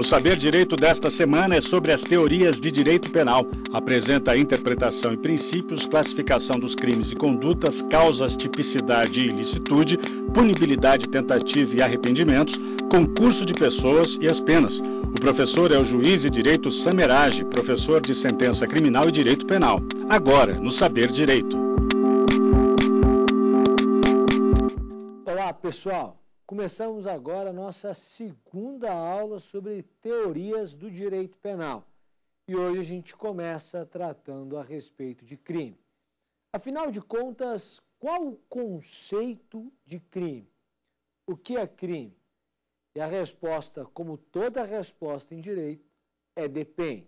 O Saber Direito desta semana é sobre as teorias de direito penal. Apresenta a interpretação e princípios, classificação dos crimes e condutas, causas, tipicidade e ilicitude, punibilidade, tentativa e arrependimentos, concurso de pessoas e as penas. O professor é o juiz de direito Samerage, professor de sentença criminal e direito penal. Agora, no Saber Direito. Olá, pessoal. Começamos agora a nossa segunda aula sobre teorias do direito penal. E hoje a gente começa tratando a respeito de crime. Afinal de contas, qual o conceito de crime? O que é crime? E a resposta, como toda resposta em direito, é depende.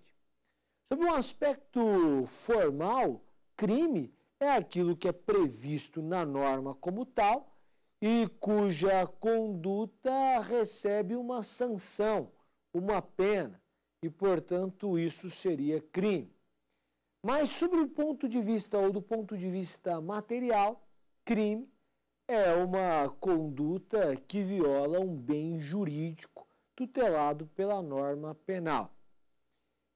Sob um aspecto formal, crime é aquilo que é previsto na norma como tal e cuja conduta recebe uma sanção, uma pena, e, portanto, isso seria crime. Mas, sobre o ponto de vista ou do ponto de vista material, crime é uma conduta que viola um bem jurídico tutelado pela norma penal.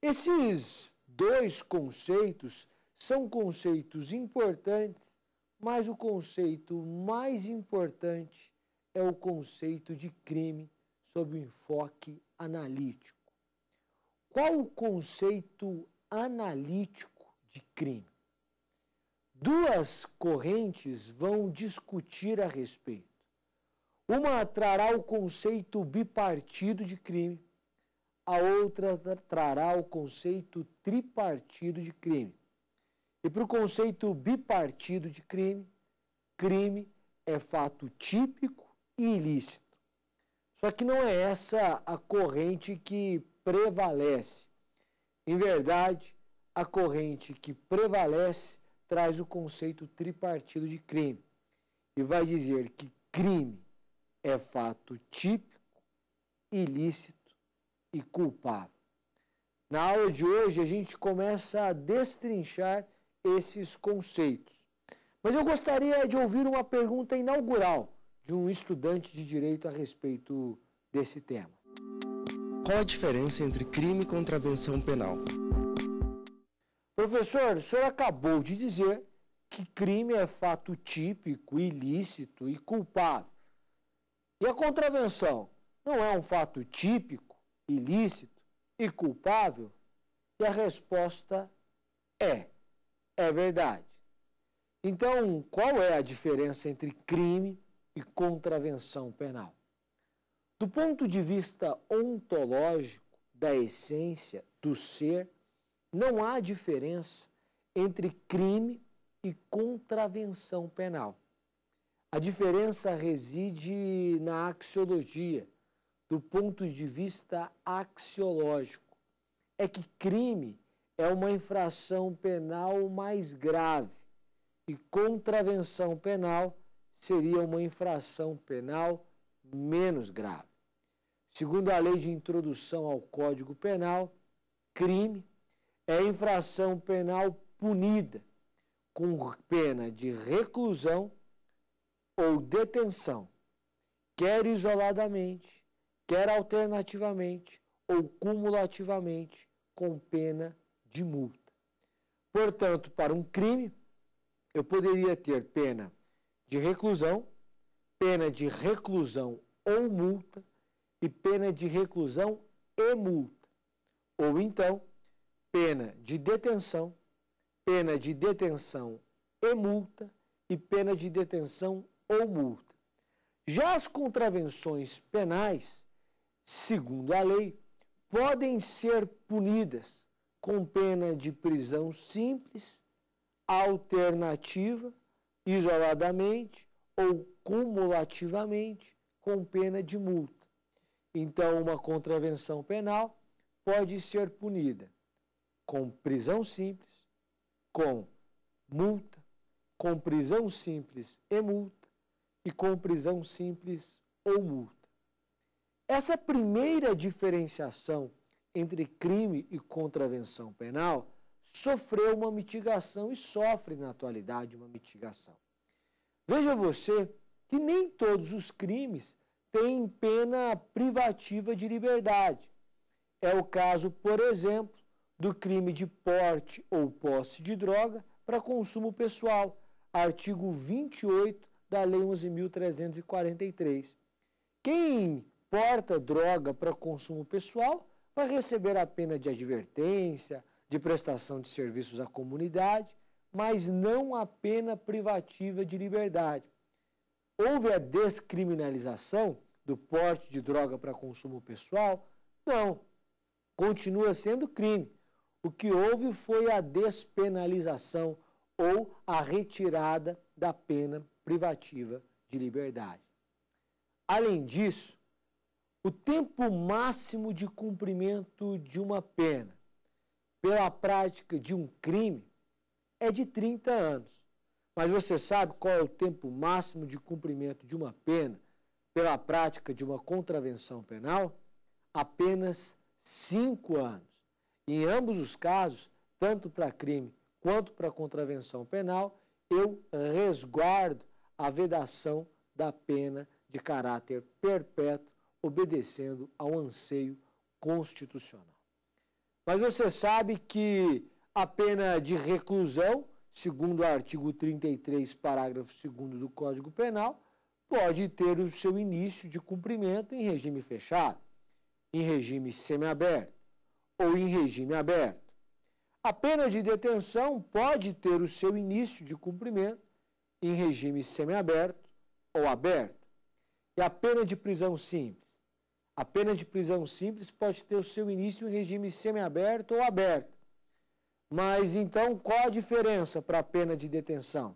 Esses dois conceitos são conceitos importantes mas o conceito mais importante é o conceito de crime sob o enfoque analítico. Qual o conceito analítico de crime? Duas correntes vão discutir a respeito. Uma trará o conceito bipartido de crime, a outra trará o conceito tripartido de crime. E para o conceito bipartido de crime, crime é fato típico e ilícito. Só que não é essa a corrente que prevalece. Em verdade, a corrente que prevalece traz o conceito tripartido de crime e vai dizer que crime é fato típico, ilícito e culpável. Na aula de hoje, a gente começa a destrinchar esses conceitos. Mas eu gostaria de ouvir uma pergunta inaugural de um estudante de direito a respeito desse tema. Qual a diferença entre crime e contravenção penal? Professor, o senhor acabou de dizer que crime é fato típico, ilícito e culpável. E a contravenção não é um fato típico, ilícito e culpável? E a resposta é. É verdade. Então, qual é a diferença entre crime e contravenção penal? Do ponto de vista ontológico, da essência, do ser, não há diferença entre crime e contravenção penal. A diferença reside na axiologia, do ponto de vista axiológico. É que crime é uma infração penal mais grave e contravenção penal seria uma infração penal menos grave. Segundo a lei de introdução ao Código Penal, crime é infração penal punida com pena de reclusão ou detenção, quer isoladamente, quer alternativamente ou cumulativamente, com pena de multa. Portanto, para um crime, eu poderia ter pena de reclusão, pena de reclusão ou multa e pena de reclusão e multa. Ou então, pena de detenção, pena de detenção e multa e pena de detenção ou multa. Já as contravenções penais, segundo a lei, podem ser punidas com pena de prisão simples, alternativa, isoladamente ou cumulativamente, com pena de multa. Então, uma contravenção penal pode ser punida com prisão simples, com multa, com prisão simples e multa e com prisão simples ou multa. Essa primeira diferenciação entre crime e contravenção penal sofreu uma mitigação e sofre na atualidade uma mitigação. Veja você que nem todos os crimes têm pena privativa de liberdade. É o caso, por exemplo, do crime de porte ou posse de droga para consumo pessoal, artigo 28 da Lei 11.343. Quem porta droga para consumo pessoal vai receber a pena de advertência, de prestação de serviços à comunidade, mas não a pena privativa de liberdade. Houve a descriminalização do porte de droga para consumo pessoal? Não. Continua sendo crime. O que houve foi a despenalização ou a retirada da pena privativa de liberdade. Além disso, o tempo máximo de cumprimento de uma pena pela prática de um crime é de 30 anos. Mas você sabe qual é o tempo máximo de cumprimento de uma pena pela prática de uma contravenção penal? Apenas 5 anos. Em ambos os casos, tanto para crime quanto para contravenção penal, eu resguardo a vedação da pena de caráter perpétuo, obedecendo ao anseio constitucional. Mas você sabe que a pena de reclusão, segundo o artigo 33, parágrafo 2 do Código Penal, pode ter o seu início de cumprimento em regime fechado, em regime semiaberto ou em regime aberto. A pena de detenção pode ter o seu início de cumprimento em regime semiaberto ou aberto. E a pena de prisão simples? A pena de prisão simples pode ter o seu início em regime semiaberto ou aberto. Mas então, qual a diferença para a pena de detenção?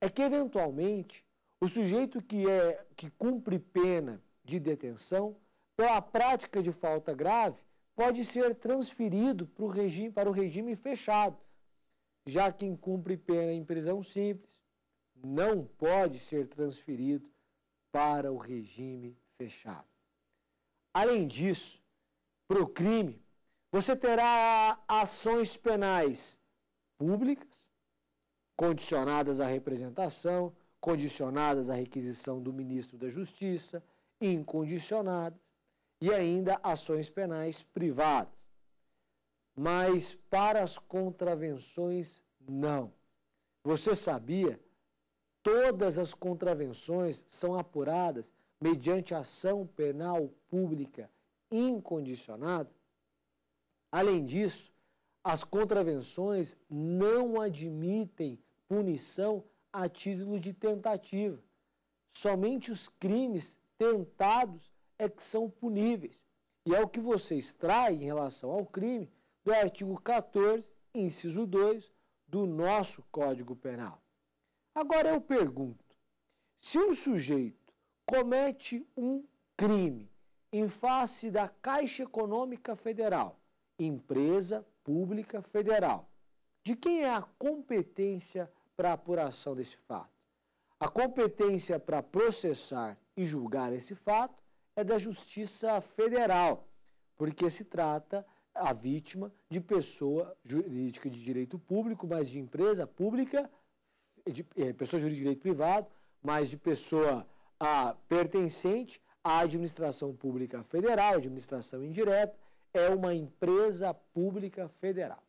É que, eventualmente, o sujeito que, é, que cumpre pena de detenção, pela prática de falta grave, pode ser transferido para o regime, para o regime fechado. Já quem cumpre pena em prisão simples não pode ser transferido para o regime fechado. Além disso, para o crime, você terá ações penais públicas, condicionadas à representação, condicionadas à requisição do ministro da Justiça, incondicionadas, e ainda ações penais privadas. Mas para as contravenções, não. Você sabia? Todas as contravenções são apuradas mediante ação penal pública incondicionada. Além disso, as contravenções não admitem punição a título de tentativa. Somente os crimes tentados é que são puníveis. E é o que você extrai em relação ao crime do artigo 14, inciso 2 do nosso Código Penal. Agora eu pergunto: se um sujeito comete um crime em face da Caixa Econômica Federal, empresa pública federal, de quem é a competência para apuração desse fato? A competência para processar e julgar esse fato é da Justiça Federal, porque se trata a vítima de pessoa jurídica de direito público, mas de empresa pública, de é, pessoa jurídica de direito privado, mas de pessoa a, pertencente à administração pública federal, administração indireta, é uma empresa pública federal.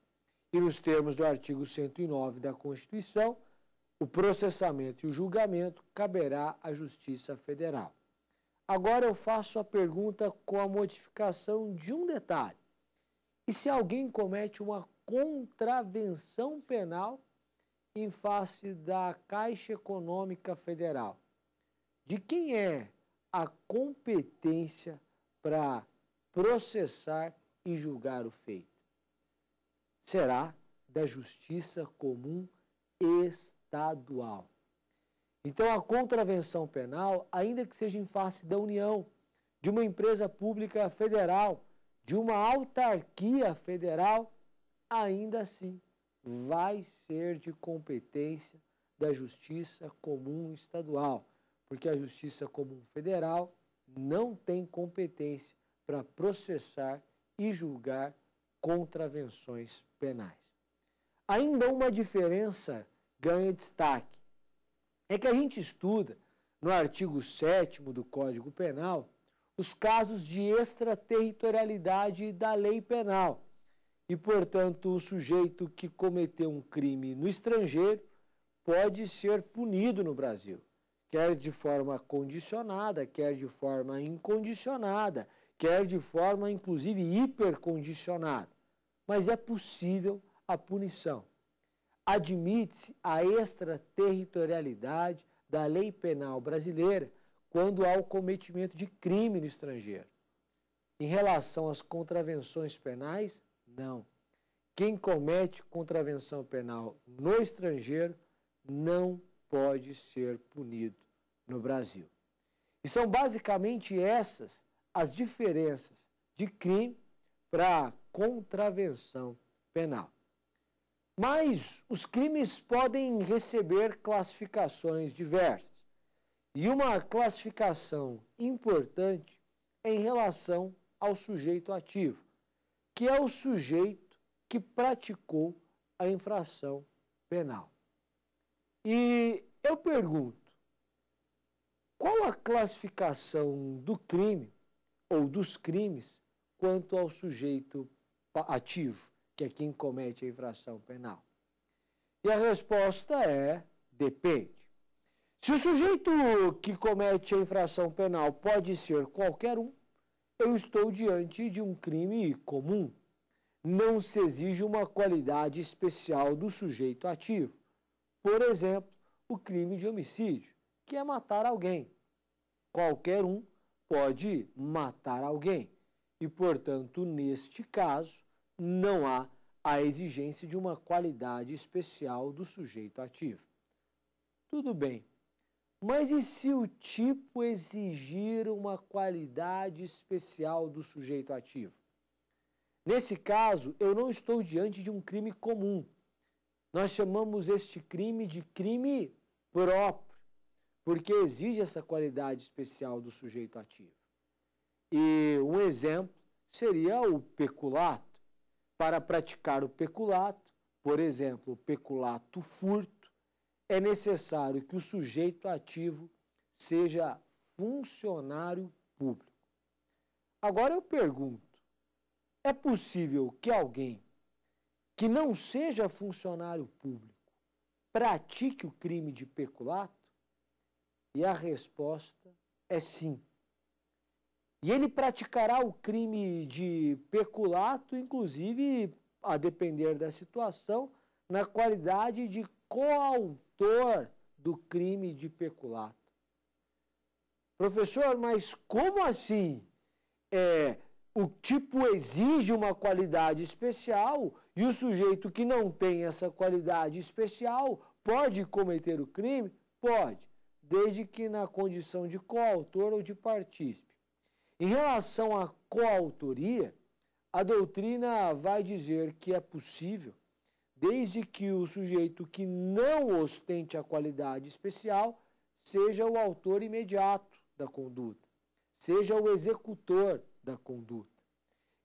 E nos termos do artigo 109 da Constituição, o processamento e o julgamento caberá à Justiça Federal. Agora eu faço a pergunta com a modificação de um detalhe. E se alguém comete uma contravenção penal em face da Caixa Econômica Federal, de quem é a competência para processar e julgar o feito? Será da Justiça Comum Estadual. Então, a contravenção penal, ainda que seja em face da União, de uma empresa pública federal, de uma autarquia federal, ainda assim vai ser de competência da Justiça Comum Estadual, porque a Justiça Comum Federal não tem competência para processar e julgar contravenções penais. Ainda uma diferença ganha destaque é que a gente estuda no artigo 7 do Código Penal os casos de extraterritorialidade da lei penal. E, portanto, o sujeito que cometeu um crime no estrangeiro pode ser punido no Brasil, quer de forma condicionada, quer de forma incondicionada, quer de forma, inclusive, hipercondicionada. Mas é possível a punição. Admite-se a extraterritorialidade da lei penal brasileira quando há o cometimento de crime no estrangeiro. Em relação às contravenções penais, não. Quem comete contravenção penal no estrangeiro não pode ser punido no Brasil. E são basicamente essas as diferenças de crime para contravenção penal. Mas os crimes podem receber classificações diversas. E uma classificação importante é em relação ao sujeito ativo, que é o sujeito que praticou a infração penal. E eu pergunto, qual a classificação do crime ou dos crimes quanto ao sujeito ativo, que é quem comete a infração penal? E a resposta é depende. Se o sujeito que comete a infração penal pode ser qualquer um, eu estou diante de um crime comum. Não se exige uma qualidade especial do sujeito ativo. Por exemplo, o crime de homicídio, que é matar alguém. Qualquer um pode matar alguém. E, portanto, neste caso, não há a exigência de uma qualidade especial do sujeito ativo. Tudo bem. Mas e se o tipo exigir uma qualidade especial do sujeito ativo? Nesse caso, eu não estou diante de um crime comum. Nós chamamos este crime de crime próprio, porque exige essa qualidade especial do sujeito ativo. E um exemplo seria o peculato. Para praticar o peculato, por exemplo, o peculato furto, é necessário que o sujeito ativo seja funcionário público. Agora eu pergunto: é possível que alguém que não seja funcionário público pratique o crime de peculato? E a resposta é sim. E ele praticará o crime de peculato, inclusive, a depender da situação, na qualidade de coautor do crime de peculato. Professor, mas como assim? É, o tipo exige uma qualidade especial e o sujeito que não tem essa qualidade especial pode cometer o crime? Pode, desde que na condição de coautor ou de partícipe. Em relação à coautoria, a doutrina vai dizer que é possível desde que o sujeito que não ostente a qualidade especial seja o autor imediato da conduta, seja o executor da conduta.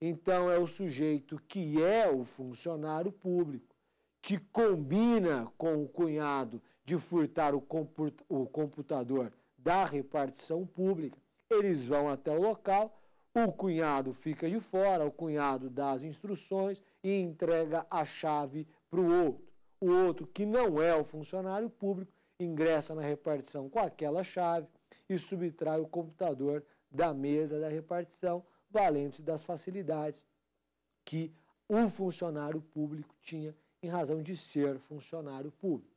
Então, é o sujeito que é o funcionário público, que combina com o cunhado de furtar o computador da repartição pública. Eles vão até o local, o cunhado fica de fora, o cunhado dá as instruções e entrega a chave para o outro. O outro, que não é o funcionário público, ingressa na repartição com aquela chave e subtrai o computador da mesa da repartição, valendo-se das facilidades que o funcionário público tinha em razão de ser funcionário público.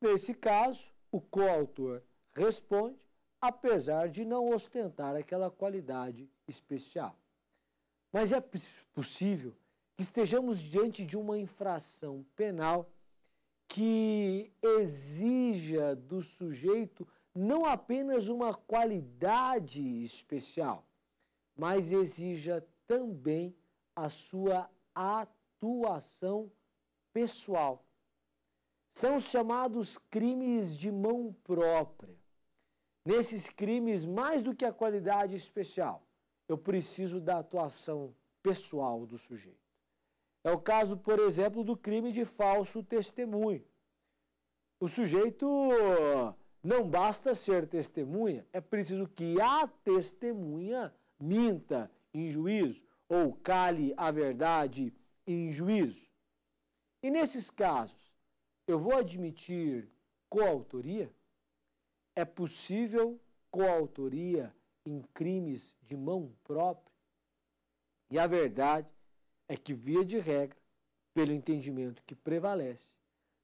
Nesse caso, o coautor responde, apesar de não ostentar aquela qualidade especial. Mas é possível que estejamos diante de uma infração penal que exija do sujeito não apenas uma qualidade especial, mas exija também a sua atuação pessoal. São chamados crimes de mão própria. Nesses crimes, mais do que a qualidade especial, eu preciso da atuação pessoal do sujeito. É o caso, por exemplo, do crime de falso testemunho. O sujeito não basta ser testemunha, é preciso que a testemunha minta em juízo ou cale a verdade em juízo. E nesses casos, eu vou admitir coautoria? É possível coautoria em crimes de mão própria? E a verdade é que, via de regra, pelo entendimento que prevalece,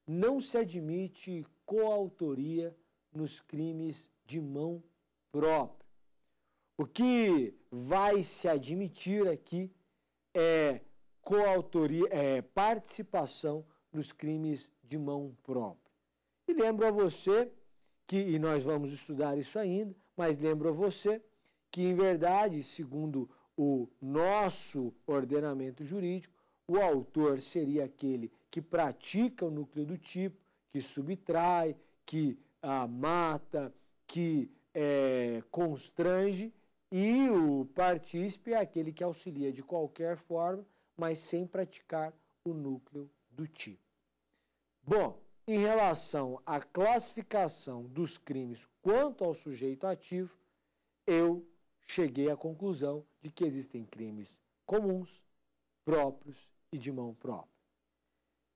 não se admite coautoria nos crimes de mão própria. O que vai se admitir aqui é coautoria, é participação nos crimes de mão própria. E lembro a você que, e nós vamos estudar isso ainda, mas lembro a você que, em verdade, segundo o nosso ordenamento jurídico, o autor seria aquele que pratica o núcleo do tipo, que subtrai, que ah, mata, que é, constrange, e o partícipe é aquele que auxilia de qualquer forma, mas sem praticar o núcleo do tipo. Bom, em relação à classificação dos crimes quanto ao sujeito ativo, eu cheguei à conclusão de que existem crimes comuns, próprios e de mão própria.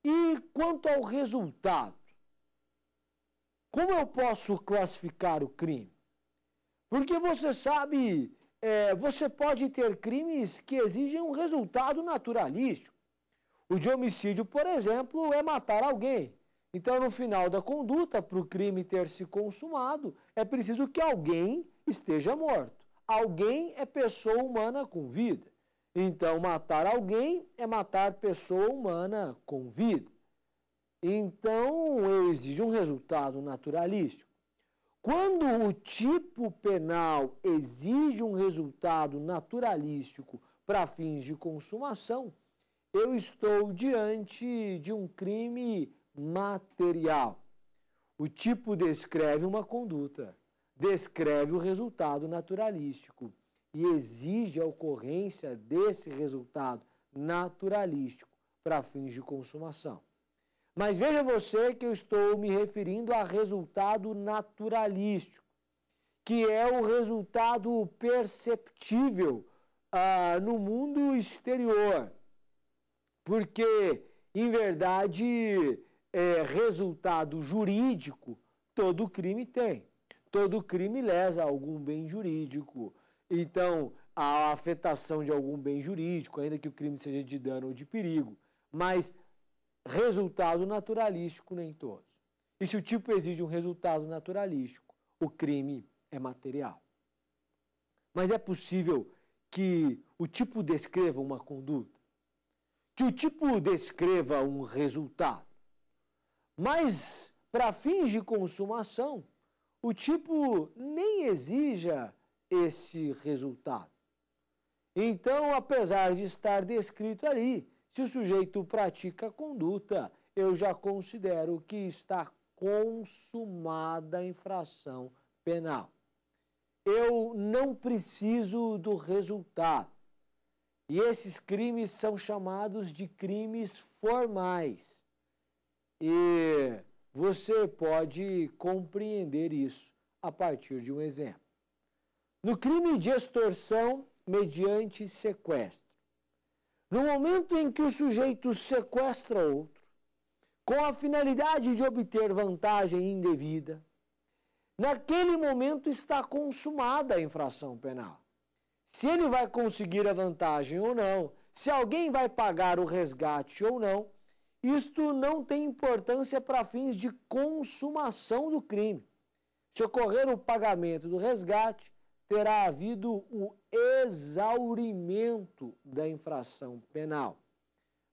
E quanto ao resultado, como eu posso classificar o crime? Porque você sabe, é, você pode ter crimes que exigem um resultado naturalístico. O de homicídio, por exemplo, é matar alguém. Então, no final da conduta, para o crime ter se consumado, é preciso que alguém esteja morto. Alguém é pessoa humana com vida. Então, matar alguém é matar pessoa humana com vida. Então, exijo um resultado naturalístico. Quando o tipo penal exige um resultado naturalístico para fins de consumação, eu estou diante de um crime material. O tipo descreve uma conduta, descreve o resultado naturalístico e exige a ocorrência desse resultado naturalístico para fins de consumação. Mas veja você que eu estou me referindo a resultado naturalístico, que é o resultado perceptível ah, no mundo exterior. Porque, em verdade, é, resultado jurídico todo crime tem. Todo crime lesa algum bem jurídico. Então, a afetação de algum bem jurídico, ainda que o crime seja de dano ou de perigo. Mas resultado naturalístico nem todos. E se o tipo exige um resultado naturalístico, o crime é material. Mas é possível que o tipo descreva uma conduta, que o tipo descreva um resultado. Mas, para fins de consumação, o tipo nem exija esse resultado. Então, apesar de estar descrito ali, se o sujeito pratica conduta, eu já considero que está consumada a infração penal. Eu não preciso do resultado. E esses crimes são chamados de crimes formais. E você pode compreender isso a partir de um exemplo. No crime de extorsão mediante sequestro, no momento em que o sujeito sequestra outro, com a finalidade de obter vantagem indevida, naquele momento está consumada a infração penal. Se ele vai conseguir a vantagem ou não, se alguém vai pagar o resgate ou não, isto não tem importância para fins de consumação do crime. Se ocorrer o pagamento do resgate, terá havido o exaurimento da infração penal,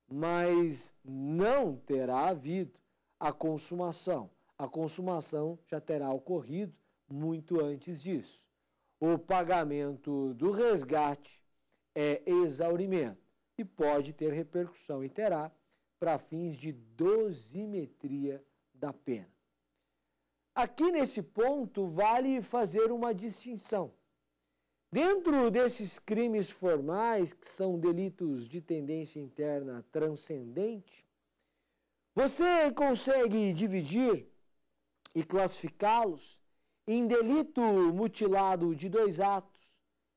mas não terá havido a consumação. A consumação já terá ocorrido muito antes disso. O pagamento do resgate é exaurimento e pode ter repercussão e terá para fins de dosimetria da pena. Aqui nesse ponto vale fazer uma distinção Dentro desses crimes formais, que são delitos de tendência interna transcendente, você consegue dividir e classificá-los em delito mutilado de dois atos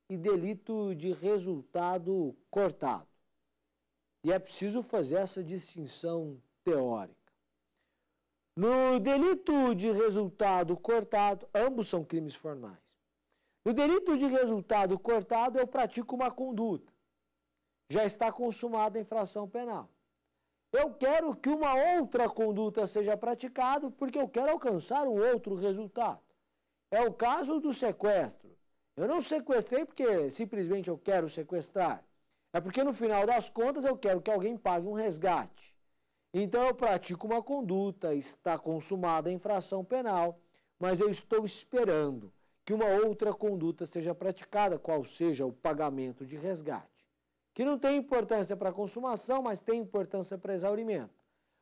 e delito de resultado cortado. E é preciso fazer essa distinção teórica. No delito de resultado cortado, ambos são crimes formais. No delito de resultado cortado, eu pratico uma conduta. Já está consumada a infração penal. Eu quero que uma outra conduta seja praticada porque eu quero alcançar um outro resultado. É o caso do sequestro. Eu não sequestrei porque simplesmente eu quero sequestrar. É porque no final das contas eu quero que alguém pague um resgate. Então eu pratico uma conduta, está consumada a infração penal, mas eu estou esperando que uma outra conduta seja praticada, qual seja o pagamento de resgate. Que não tem importância para a consumação, mas tem importância para exaurimento.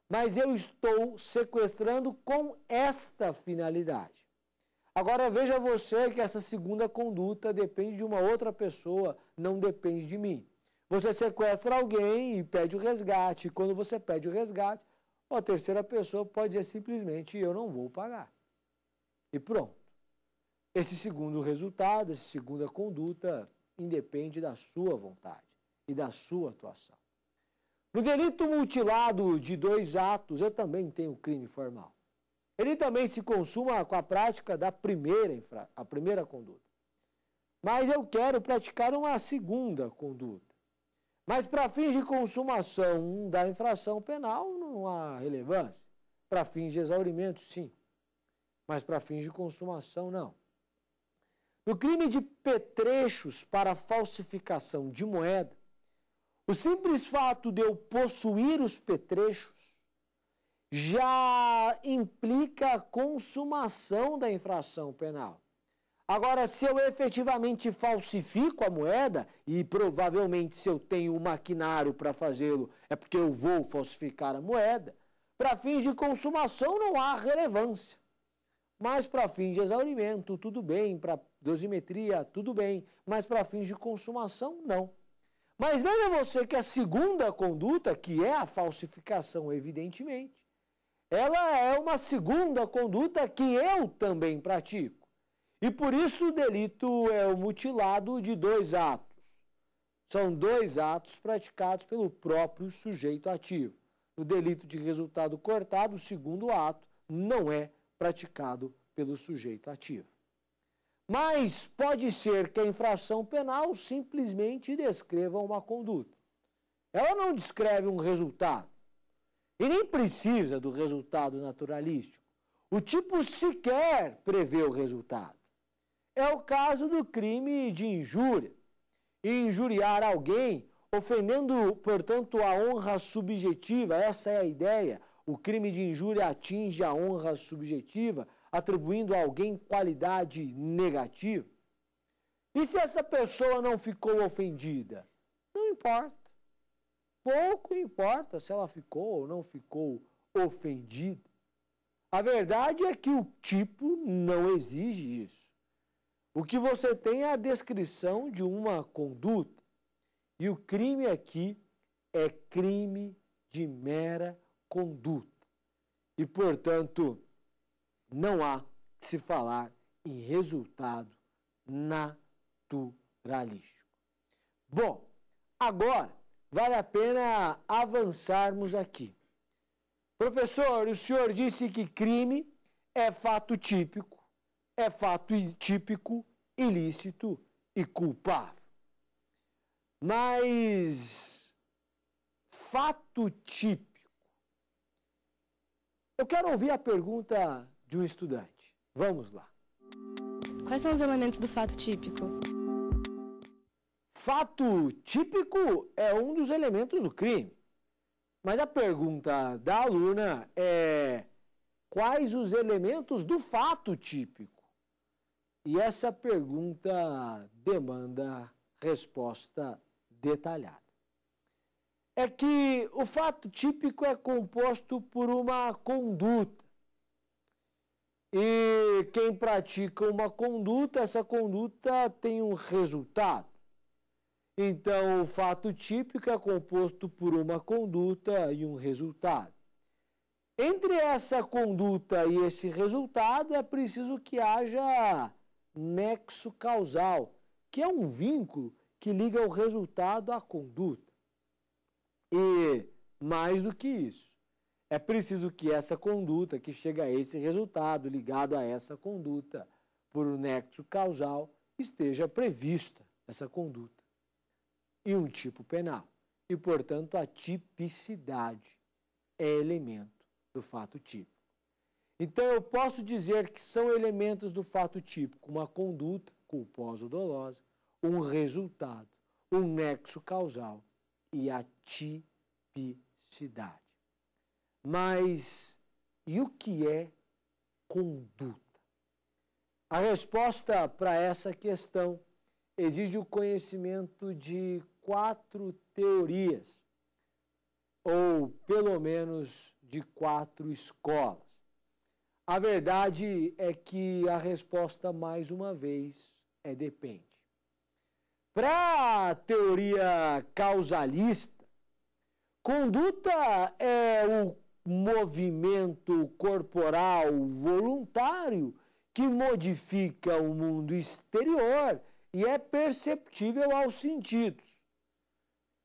Mas eu estou sequestrando com esta finalidade. Agora veja você que essa segunda conduta depende de uma outra pessoa, não depende de mim. Você sequestra alguém e pede o resgate. E quando você pede o resgate, a terceira pessoa pode dizer simplesmente: eu não vou pagar. E pronto. Esse segundo resultado, essa segunda conduta, independe da sua vontade e da sua atuação. No delito mutilado de dois atos, eu também tenho crime formal ele também se consuma com a prática da primeira, infra, a primeira conduta. Mas eu quero praticar uma segunda conduta. Mas para fins de consumação da infração penal não há relevância. Para fins de exaurimento, sim. Mas para fins de consumação, não. No crime de petrechos para falsificação de moeda, o simples fato de eu possuir os petrechos já implica a consumação da infração penal. Agora, se eu efetivamente falsifico a moeda, e provavelmente se eu tenho um maquinário para fazê-lo, é porque eu vou falsificar a moeda, para fins de consumação não há relevância. Mas para fins de exaurimento, tudo bem, para dosimetria, tudo bem, mas para fins de consumação, não. Mas veja você que a segunda conduta, que é a falsificação, evidentemente, ela é uma segunda conduta que eu também pratico. E por isso o delito é o mutilado de dois atos. São dois atos praticados pelo próprio sujeito ativo. No delito de resultado cortado, o segundo ato não é praticado pelo sujeito ativo. Mas pode ser que a infração penal simplesmente descreva uma conduta. Ela não descreve um resultado. E nem precisa do resultado naturalístico. O tipo sequer prevê o resultado. É o caso do crime de injúria. Injuriar alguém, ofendendo, portanto, a honra subjetiva, essa é a ideia. O crime de injúria atinge a honra subjetiva, atribuindo a alguém qualidade negativa. E se essa pessoa não ficou ofendida? Não importa. Pouco importa se ela ficou ou não ficou ofendida. A verdade é que o tipo não exige isso. O que você tem é a descrição de uma conduta. E o crime aqui é crime de mera conduta. E, portanto, não há que se falar em resultado naturalístico. Bom, agora vale a pena avançarmos aqui. Professor, o senhor disse que crime é fato típico, é fato típico, ilícito e culpável. Mas fato típico. Eu quero ouvir a pergunta de um estudante. Vamos lá. Quais são os elementos do fato típico? Fato típico é um dos elementos do crime. Mas a pergunta da aluna é: quais os elementos do fato típico? E essa pergunta demanda resposta detalhada. É que o fato típico é composto por uma conduta. E quem pratica uma conduta, essa conduta tem um resultado. Então, o fato típico é composto por uma conduta e um resultado. Entre essa conduta e esse resultado, é preciso que haja nexo causal que é um vínculo que liga o resultado à conduta. E, mais do que isso, é preciso que essa conduta, que chega a esse resultado ligado a essa conduta, por um nexo causal, esteja prevista essa conduta. E um tipo penal. E, portanto, a tipicidade é elemento do fato típico. Então, eu posso dizer que são elementos do fato típico uma conduta culposa ou dolosa, um resultado, um nexo causal e a tipicidade. Mas e o que é conduta? A resposta para essa questão exige o conhecimento de quatro teorias, ou pelo menos de quatro escolas. A verdade é que a resposta, mais uma vez, é depende. Para a teoria causalista, conduta é o movimento corporal voluntário que modifica o mundo exterior e é perceptível aos sentidos.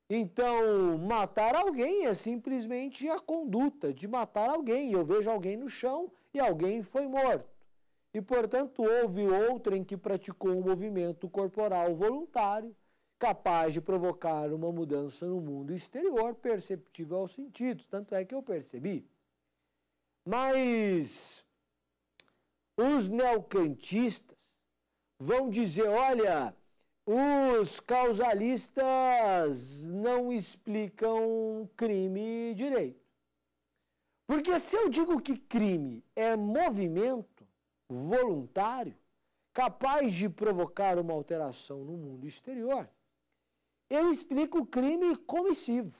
Então, matar alguém é simplesmente a conduta de matar alguém. Eu vejo alguém no chão e alguém foi morto. E, portanto, houve outrem que praticou um movimento corporal voluntário capaz de provocar uma mudança no mundo exterior perceptível aos sentidos. Tanto é que eu percebi. Mas os neocantistas vão dizer: olha, os causalistas não explicam crime direito. Porque se eu digo que crime é movimento voluntário, capaz de provocar uma alteração no mundo exterior, eu explico o crime comissivo.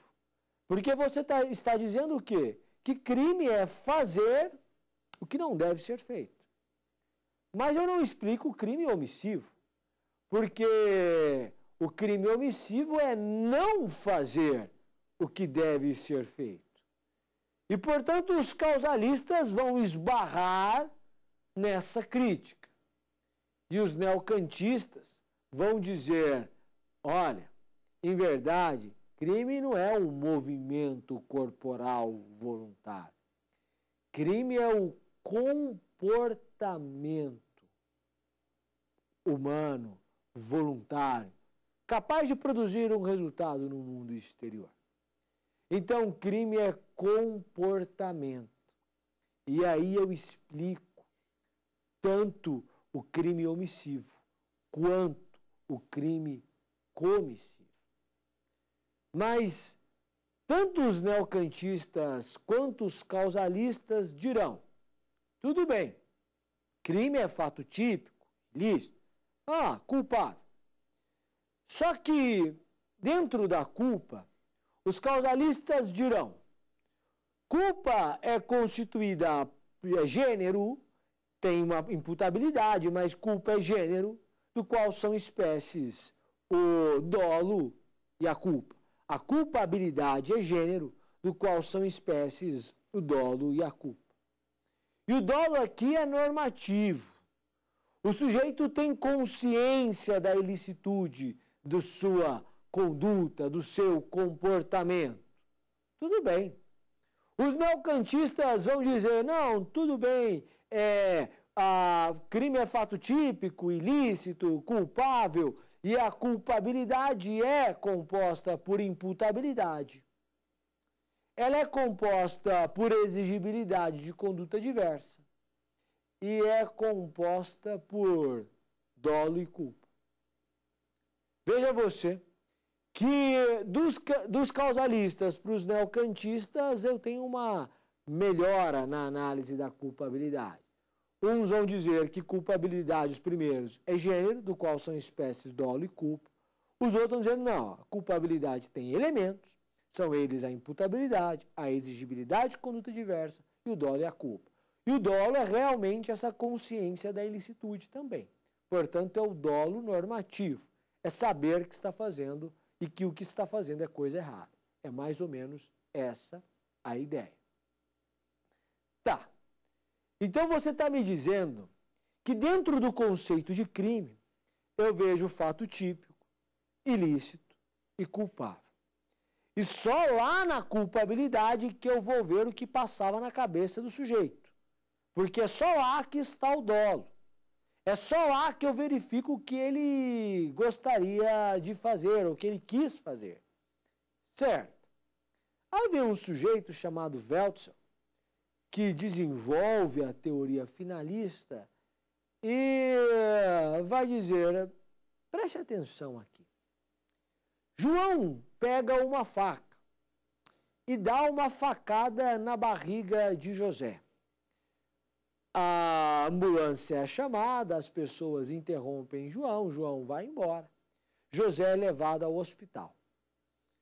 Porque você tá, está dizendo o quê? Que crime é fazer o que não deve ser feito. Mas eu não explico o crime omissivo, porque o crime omissivo é não fazer o que deve ser feito. E, portanto, os causalistas vão esbarrar nessa crítica. E os neocantistas vão dizer: olha, em verdade, crime não é um movimento corporal voluntário. Crime é o comportamento humano, voluntário, capaz de produzir um resultado no mundo exterior. Então, crime é comportamento. E aí eu explico tanto o crime omissivo quanto o crime comissivo. Mas tanto os neocantistas quanto os causalistas dirão: tudo bem, Crime é fato típico, lícito. Ah, culpado. Só que, dentro da culpa, os causalistas dirão: culpa é constituída é gênero, tem uma imputabilidade, mas culpa é gênero, do qual são espécies o dolo e a culpa. A culpabilidade é gênero, do qual são espécies o dolo e a culpa. E o dolo aqui é normativo. O sujeito tem consciência da ilicitude de sua conduta, do seu comportamento. Tudo bem. Os neocantistas vão dizer: não, tudo bem, é, a, crime é fato típico, ilícito, culpável, e a culpabilidade é composta por imputabilidade ela é composta por exigibilidade de conduta diversa e é composta por dolo e culpa. Veja você que dos, dos causalistas para os neocantistas eu tenho uma melhora na análise da culpabilidade. Uns vão dizer que culpabilidade, os primeiros, é gênero, do qual são espécies dolo e culpa. Os outros vão dizer, não, a culpabilidade tem elementos, são eles a imputabilidade, a exigibilidade de conduta diversa e o dolo e a culpa. E o dolo é realmente essa consciência da ilicitude também. Portanto, é o dolo normativo. É saber que está fazendo e que o que está fazendo é coisa errada. É mais ou menos essa a ideia. Então você está me dizendo que dentro do conceito de crime eu vejo o fato típico, ilícito e culpável. E só lá na culpabilidade que eu vou ver o que passava na cabeça do sujeito. Porque é só lá que está o dolo. É só lá que eu verifico o que ele gostaria de fazer, o que ele quis fazer. Certo? Aí vem um sujeito chamado Weltzel, que desenvolve a teoria finalista e vai dizer, preste atenção aqui. João pega uma faca e dá uma facada na barriga de José. A ambulância é chamada, as pessoas interrompem João, João vai embora. José é levado ao hospital.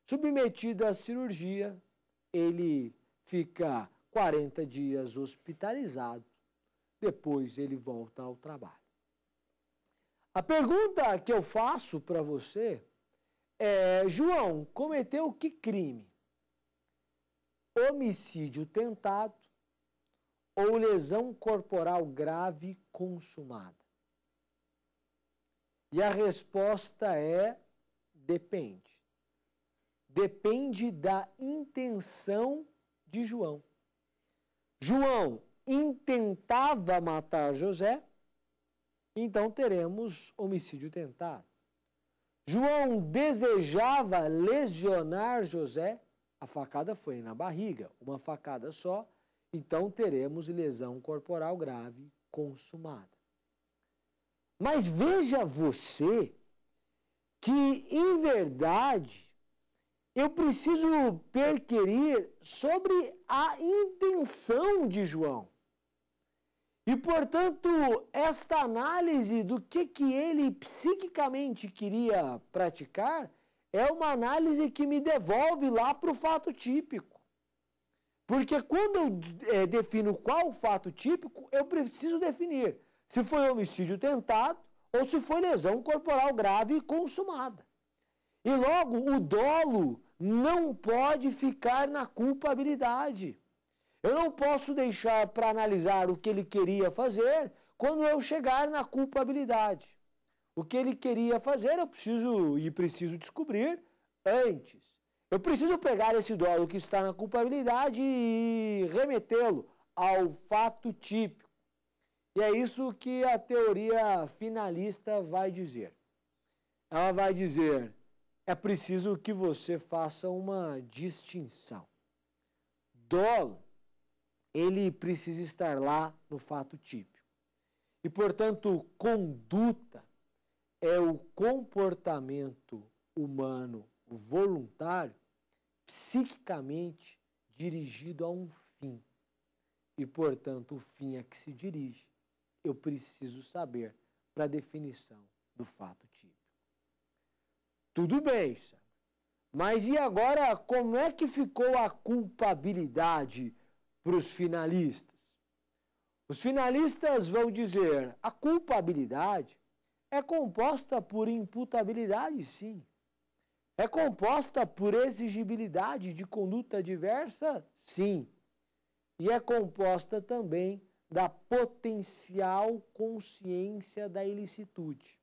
Submetido à cirurgia, ele fica 40 dias hospitalizado. Depois ele volta ao trabalho. A pergunta que eu faço para você é: João cometeu que crime? Homicídio tentado ou lesão corporal grave consumada? E a resposta é: depende. Depende da intenção de João. João intentava matar José, então teremos homicídio tentado. João desejava lesionar José, a facada foi na barriga, uma facada só, então teremos lesão corporal grave consumada. Mas veja você que, em verdade, eu preciso perquerir sobre a intenção de João. E, portanto, esta análise do que, que ele psiquicamente queria praticar é uma análise que me devolve lá para o fato típico. Porque quando eu é, defino qual o fato típico, eu preciso definir se foi homicídio tentado ou se foi lesão corporal grave consumada. E logo, o dolo não pode ficar na culpabilidade. Eu não posso deixar para analisar o que ele queria fazer quando eu chegar na culpabilidade. O que ele queria fazer, eu preciso e preciso descobrir antes. Eu preciso pegar esse dolo que está na culpabilidade e remetê-lo ao fato típico. E é isso que a teoria finalista vai dizer. Ela vai dizer: é preciso que você faça uma distinção. Dolo, ele precisa estar lá no fato típico. E, portanto, conduta é o comportamento humano voluntário, psiquicamente dirigido a um fim. E, portanto, o fim a que se dirige, eu preciso saber para a definição do fato típico. Tudo bem, mas e agora como é que ficou a culpabilidade para os finalistas? Os finalistas vão dizer: a culpabilidade é composta por imputabilidade, sim. É composta por exigibilidade de conduta diversa? Sim. E é composta também da potencial consciência da ilicitude.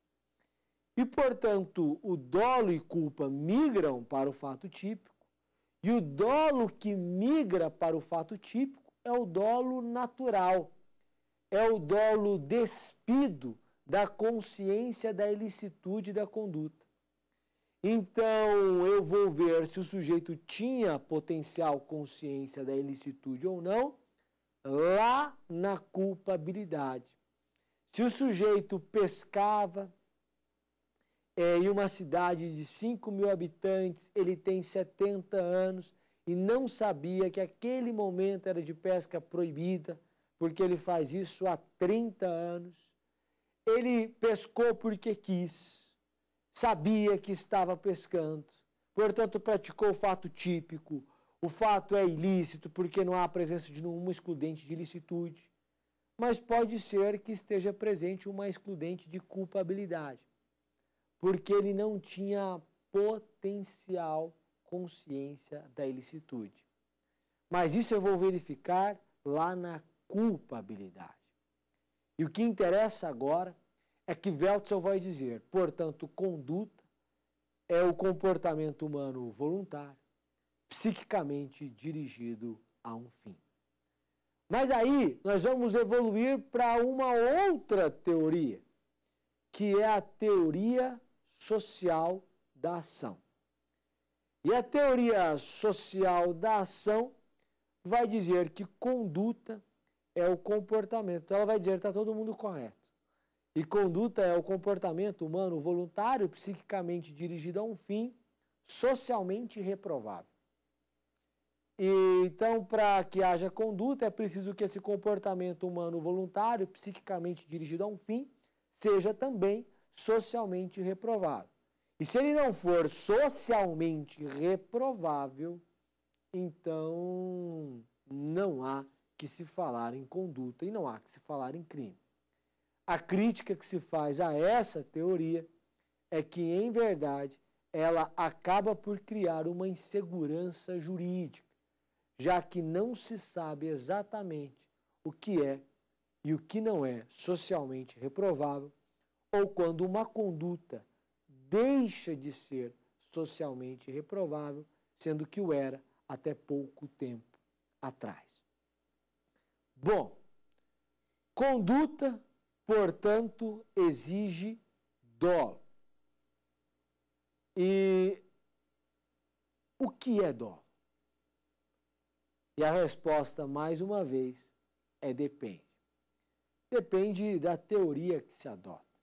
E, portanto, o dolo e culpa migram para o fato típico, e o dolo que migra para o fato típico é o dolo natural, é o dolo despido da consciência da ilicitude da conduta. Então, eu vou ver se o sujeito tinha potencial consciência da ilicitude ou não, lá na culpabilidade. Se o sujeito pescava é, em uma cidade de 5 mil habitantes, ele tem 70 anos e não sabia que aquele momento era de pesca proibida, porque ele faz isso há 30 anos. Ele pescou porque quis sabia que estava pescando, portanto praticou o fato típico. O fato é ilícito porque não há presença de nenhuma excludente de ilicitude, mas pode ser que esteja presente uma excludente de culpabilidade, porque ele não tinha potencial consciência da ilicitude. Mas isso eu vou verificar lá na culpabilidade. E o que interessa agora é que Weltzel vai dizer, portanto, conduta é o comportamento humano voluntário, psiquicamente dirigido a um fim. Mas aí nós vamos evoluir para uma outra teoria, que é a teoria social da ação. E a teoria social da ação vai dizer que conduta é o comportamento. Ela vai dizer está todo mundo correto. E conduta é o comportamento humano voluntário, psiquicamente dirigido a um fim, socialmente reprovável. E, então, para que haja conduta, é preciso que esse comportamento humano voluntário, psiquicamente dirigido a um fim, seja também socialmente reprovável. E se ele não for socialmente reprovável, então não há que se falar em conduta e não há que se falar em crime. A crítica que se faz a essa teoria é que, em verdade, ela acaba por criar uma insegurança jurídica, já que não se sabe exatamente o que é e o que não é socialmente reprovável, ou quando uma conduta deixa de ser socialmente reprovável, sendo que o era até pouco tempo atrás. Bom, conduta portanto, exige dolo. E o que é dolo? E a resposta, mais uma vez, é depende. Depende da teoria que se adota.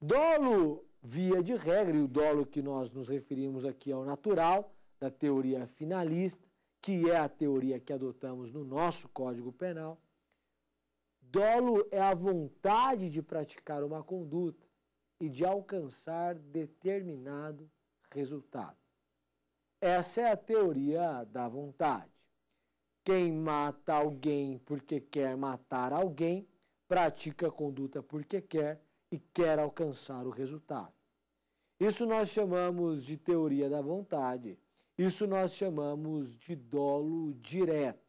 Dolo, via de regra, e o dolo que nós nos referimos aqui ao natural, da teoria finalista, que é a teoria que adotamos no nosso Código Penal, Dolo é a vontade de praticar uma conduta e de alcançar determinado resultado. Essa é a teoria da vontade. Quem mata alguém porque quer matar alguém, pratica a conduta porque quer e quer alcançar o resultado. Isso nós chamamos de teoria da vontade. Isso nós chamamos de dolo direto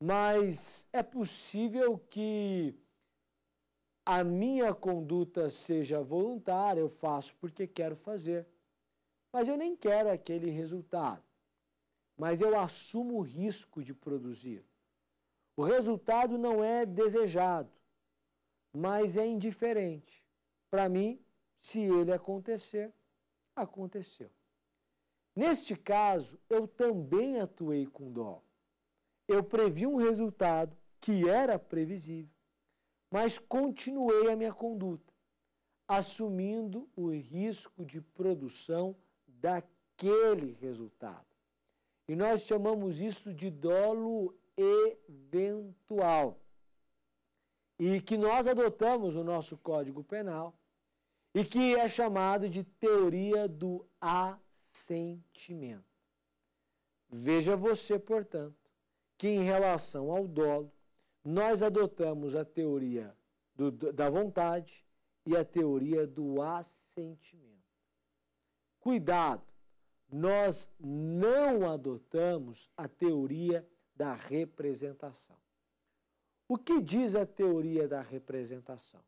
mas é possível que a minha conduta seja voluntária, eu faço porque quero fazer, mas eu nem quero aquele resultado, mas eu assumo o risco de produzir. O resultado não é desejado, mas é indiferente. Para mim, se ele acontecer, aconteceu. Neste caso, eu também atuei com dó eu previ um resultado que era previsível, mas continuei a minha conduta, assumindo o risco de produção daquele resultado. E nós chamamos isso de dolo eventual. E que nós adotamos no nosso Código Penal e que é chamado de teoria do assentimento. Veja você, portanto, que, em relação ao dolo, nós adotamos a teoria do, da vontade e a teoria do assentimento. Cuidado, nós não adotamos a teoria da representação. O que diz a teoria da representação?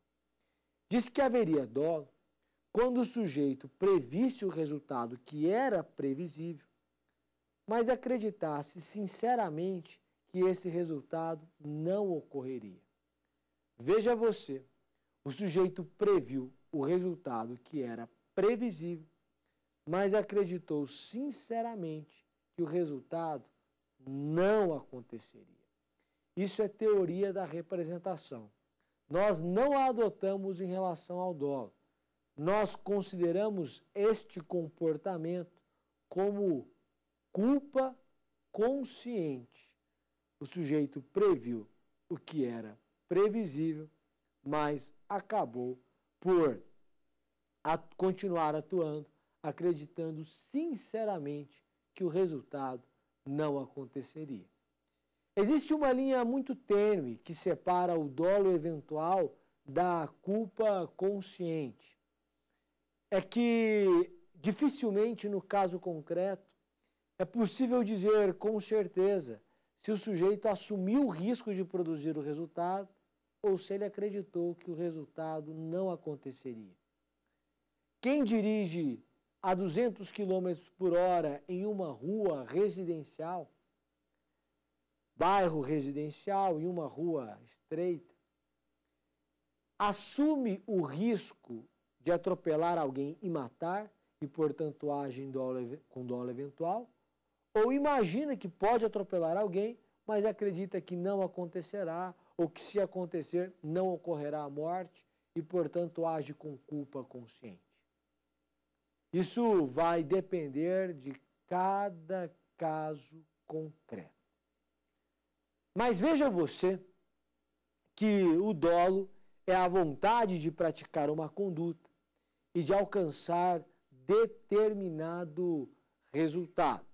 Diz que haveria dolo quando o sujeito previsse o resultado que era previsível, mas acreditasse sinceramente que esse resultado não ocorreria. Veja você, o sujeito previu o resultado que era previsível, mas acreditou sinceramente que o resultado não aconteceria. Isso é teoria da representação. Nós não a adotamos em relação ao dolo. Nós consideramos este comportamento como culpa consciente o sujeito previu o que era previsível, mas acabou por continuar atuando, acreditando sinceramente que o resultado não aconteceria. Existe uma linha muito tênue que separa o dolo eventual da culpa consciente. É que dificilmente no caso concreto é possível dizer com certeza se o sujeito assumiu o risco de produzir o resultado ou se ele acreditou que o resultado não aconteceria. Quem dirige a 200 km por hora em uma rua residencial, bairro residencial, em uma rua estreita, assume o risco de atropelar alguém e matar, e portanto age dolo, com dolo eventual, ou imagina que pode atropelar alguém, mas acredita que não acontecerá, ou que se acontecer não ocorrerá a morte, e portanto age com culpa consciente. Isso vai depender de cada caso concreto. Mas veja você que o dolo é a vontade de praticar uma conduta e de alcançar determinado resultado.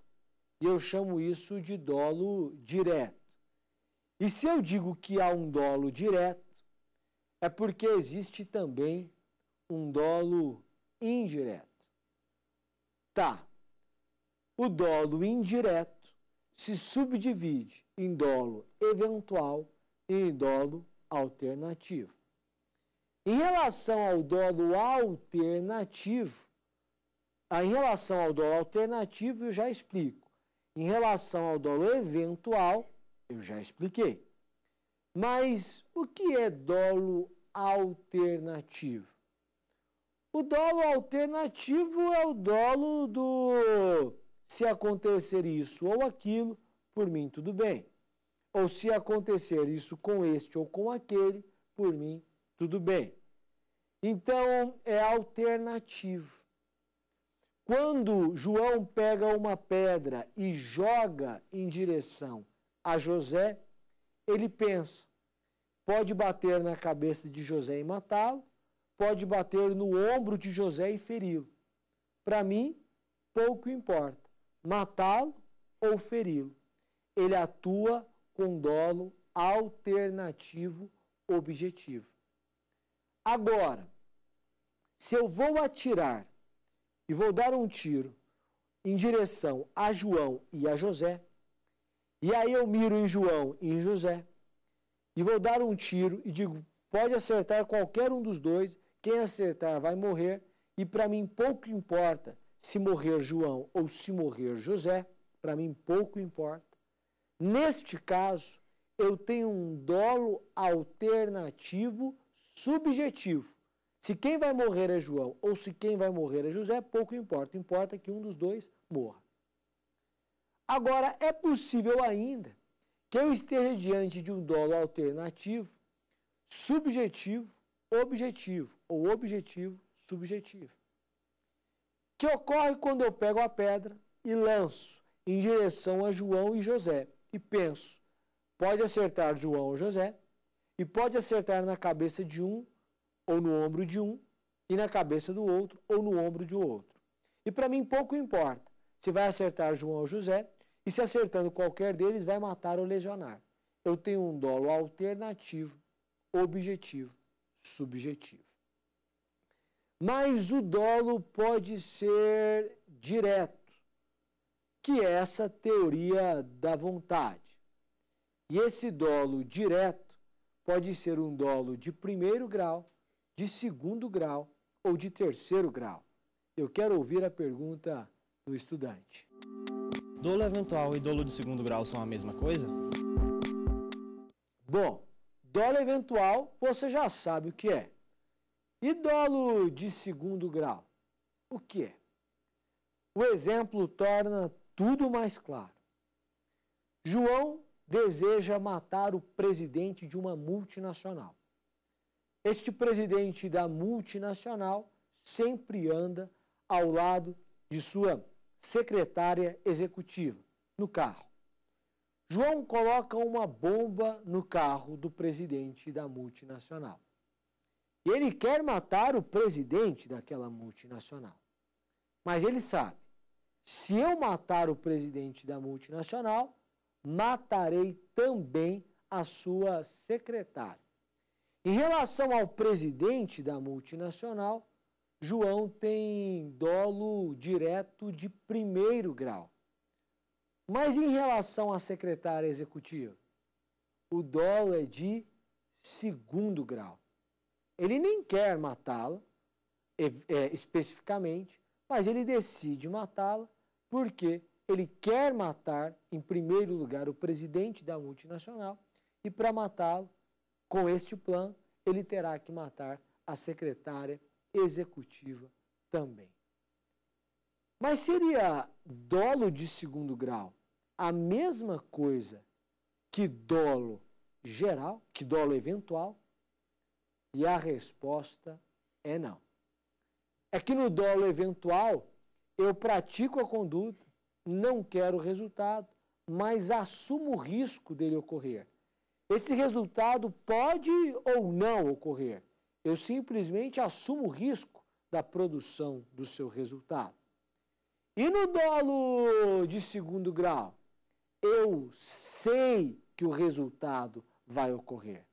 E eu chamo isso de dolo direto. E se eu digo que há um dolo direto, é porque existe também um dolo indireto. Tá. O dolo indireto se subdivide em dolo eventual e em dolo alternativo. Em relação ao dolo alternativo, em relação ao dolo alternativo eu já explico. Em relação ao dolo eventual, eu já expliquei. Mas o que é dolo alternativo? O dolo alternativo é o dolo do se acontecer isso ou aquilo, por mim tudo bem. Ou se acontecer isso com este ou com aquele, por mim tudo bem. Então é alternativo. Quando João pega uma pedra e joga em direção a José, ele pensa: pode bater na cabeça de José e matá-lo, pode bater no ombro de José e feri-lo. Para mim, pouco importa, matá-lo ou feri-lo. Ele atua com dolo alternativo objetivo. Agora, se eu vou atirar e vou dar um tiro em direção a João e a José, e aí eu miro em João e em José, e vou dar um tiro e digo, pode acertar qualquer um dos dois, quem acertar vai morrer, e para mim pouco importa se morrer João ou se morrer José, para mim pouco importa. Neste caso, eu tenho um dolo alternativo subjetivo. Se quem vai morrer é João ou se quem vai morrer é José, pouco importa. Importa que um dos dois morra. Agora, é possível ainda que eu esteja diante de um dolo alternativo, subjetivo, objetivo, ou objetivo, subjetivo. Que ocorre quando eu pego a pedra e lanço em direção a João e José e penso, pode acertar João ou José, e pode acertar na cabeça de um ou no ombro de um, e na cabeça do outro ou no ombro de outro. E para mim pouco importa se vai acertar João ou José, e se acertando qualquer deles vai matar ou lesionar. Eu tenho um dolo alternativo, objetivo, subjetivo. Mas o dolo pode ser direto, que é essa teoria da vontade. E esse dolo direto pode ser um dolo de primeiro grau, de segundo grau ou de terceiro grau. Eu quero ouvir a pergunta do estudante. Dolo eventual e dolo de segundo grau são a mesma coisa? Bom, dolo eventual você já sabe o que é. E dolo de segundo grau? O que é? O exemplo torna tudo mais claro. João deseja matar o presidente de uma multinacional. Este presidente da multinacional sempre anda ao lado de sua secretária executiva no carro. João coloca uma bomba no carro do presidente da multinacional. E ele quer matar o presidente daquela multinacional. Mas ele sabe: se eu matar o presidente da multinacional, matarei também a sua secretária. Em relação ao presidente da multinacional, João tem dolo direto de primeiro grau. Mas em relação à secretária executiva, o dolo é de segundo grau. Ele nem quer matá-la é, especificamente, mas ele decide matá-la porque ele quer matar, em primeiro lugar, o presidente da multinacional e, para matá-lo, com este plano, ele terá que matar a secretária executiva também. Mas seria dolo de segundo grau a mesma coisa que dolo geral, que dolo eventual? E a resposta é não. É que no dolo eventual eu pratico a conduta, não quero o resultado, mas assumo o risco dele ocorrer. Esse resultado pode ou não ocorrer. Eu simplesmente assumo o risco da produção do seu resultado. E no dolo de segundo grau? Eu sei que o resultado vai ocorrer.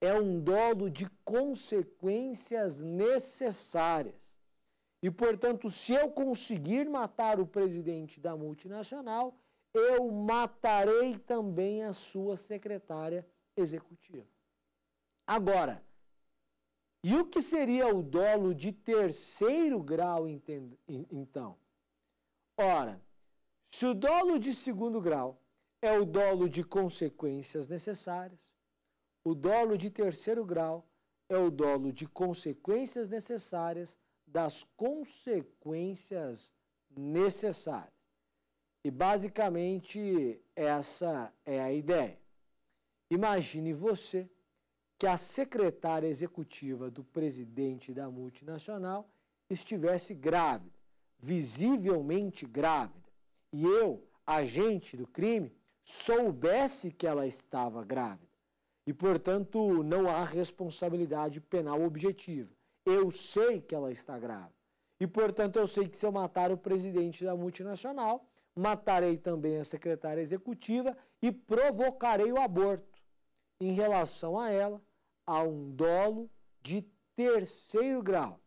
É um dolo de consequências necessárias. E, portanto, se eu conseguir matar o presidente da multinacional, eu matarei também a sua secretária executiva. Agora, e o que seria o dolo de terceiro grau, então? Ora, se o dolo de segundo grau é o dolo de consequências necessárias, o dolo de terceiro grau é o dolo de consequências necessárias das consequências necessárias. E basicamente essa é a ideia. Imagine você que a secretária executiva do presidente da multinacional estivesse grávida visivelmente grávida, e eu, agente do crime, soubesse que ela estava grávida, e portanto não há responsabilidade penal objetiva. Eu sei que ela está grávida. E portanto eu sei que se eu matar o presidente da multinacional, matarei também a secretária executiva e provocarei o aborto. Em relação a ela, há um dolo de terceiro grau,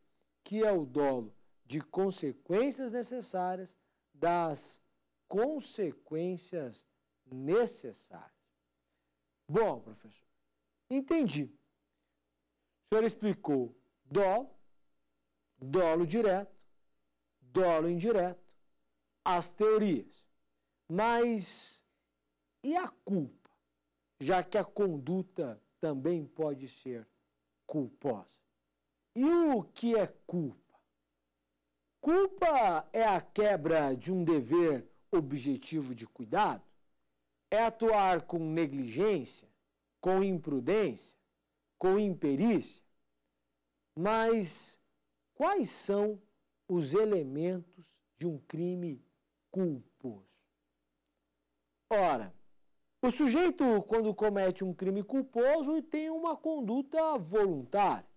que é o dolo de consequências necessárias das consequências necessárias. Bom, professor, entendi. O senhor explicou dolo, dolo direto, dolo indireto, as teorias. Mas e a culpa? Já que a conduta também pode ser culposa. E o que é culpa? Culpa é a quebra de um dever objetivo de cuidado? É atuar com negligência, com imprudência, com imperícia? Mas quais são os elementos de um crime culposo? Ora, o sujeito, quando comete um crime culposo, tem uma conduta voluntária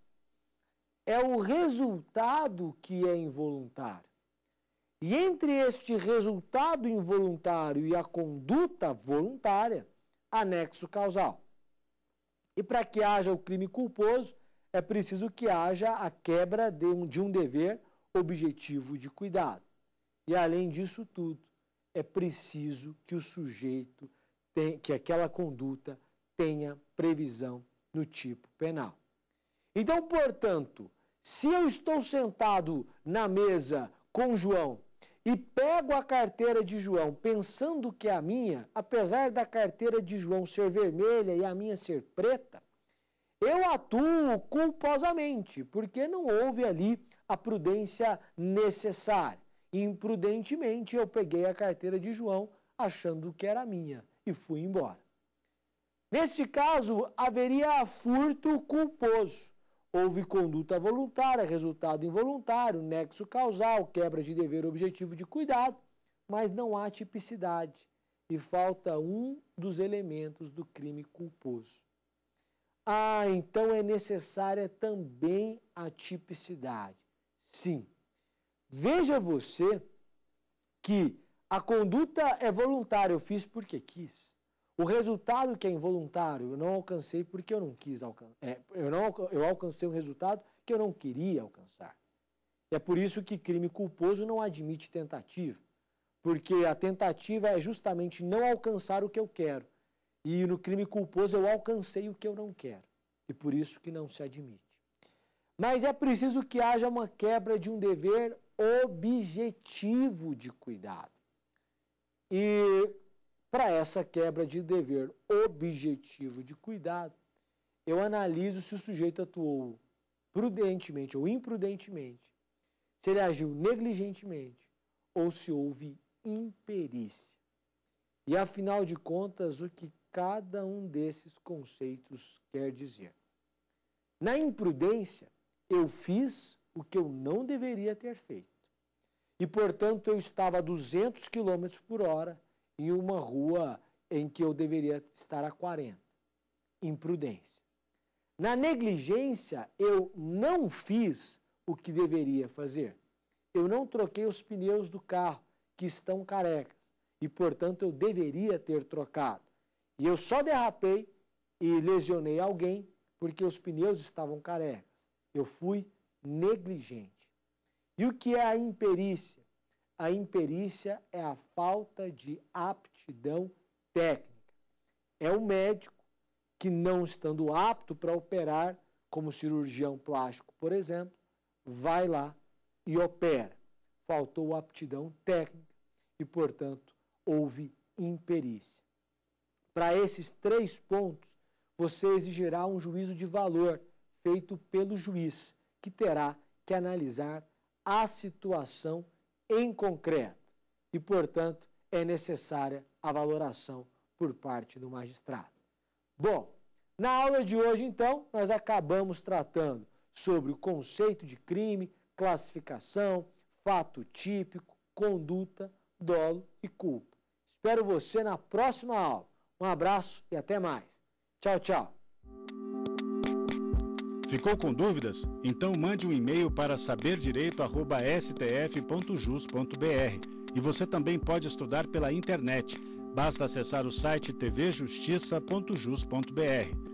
é o resultado que é involuntário. E entre este resultado involuntário e a conduta voluntária, há nexo causal. E para que haja o crime culposo, é preciso que haja a quebra de um, de um dever objetivo de cuidado. E além disso tudo, é preciso que o sujeito, que aquela conduta tenha previsão no tipo penal. Então, portanto, se eu estou sentado na mesa com João e pego a carteira de João pensando que é a minha, apesar da carteira de João ser vermelha e a minha ser preta, eu atuo culposamente, porque não houve ali a prudência necessária. Imprudentemente eu peguei a carteira de João achando que era minha e fui embora. Neste caso, haveria furto culposo. Houve conduta voluntária, resultado involuntário, nexo causal, quebra de dever objetivo de cuidado, mas não há tipicidade e falta um dos elementos do crime culposo. Ah, então é necessária também a tipicidade. Sim. Veja você que a conduta é voluntária, eu fiz porque quis. O resultado que é involuntário, eu não alcancei porque eu não quis alcançar. É, eu, não, eu alcancei um resultado que eu não queria alcançar. E é por isso que crime culposo não admite tentativa. Porque a tentativa é justamente não alcançar o que eu quero. E no crime culposo eu alcancei o que eu não quero. E por isso que não se admite. Mas é preciso que haja uma quebra de um dever objetivo de cuidado. E para essa quebra de dever objetivo de cuidado, eu analiso se o sujeito atuou prudentemente ou imprudentemente, se ele agiu negligentemente ou se houve imperícia. E afinal de contas, o que cada um desses conceitos quer dizer? Na imprudência, eu fiz o que eu não deveria ter feito. E, portanto, eu estava a 200 km por hora em uma rua em que eu deveria estar a 40. Imprudência. Na negligência, eu não fiz o que deveria fazer. Eu não troquei os pneus do carro, que estão carecas, e, portanto, eu deveria ter trocado. E eu só derrapei e lesionei alguém porque os pneus estavam carecas. Eu fui negligente. E o que é a imperícia? A imperícia é a falta de aptidão técnica. É o médico que, não estando apto para operar, como cirurgião plástico, por exemplo, vai lá e opera. Faltou aptidão técnica e, portanto, houve imperícia. Para esses três pontos, você exigirá um juízo de valor feito pelo juiz, que terá que analisar a situação em concreto e, portanto, é necessária a valoração por parte do magistrado. Bom, na aula de hoje, então, nós acabamos tratando sobre o conceito de crime, classificação, fato típico, conduta, dolo e culpa. Espero você na próxima aula. Um abraço e até mais. Tchau, tchau. Ficou com dúvidas? Então mande um e-mail para saberdireito@stf.jus.br. E você também pode estudar pela internet. Basta acessar o site tvjustiça.jus.br.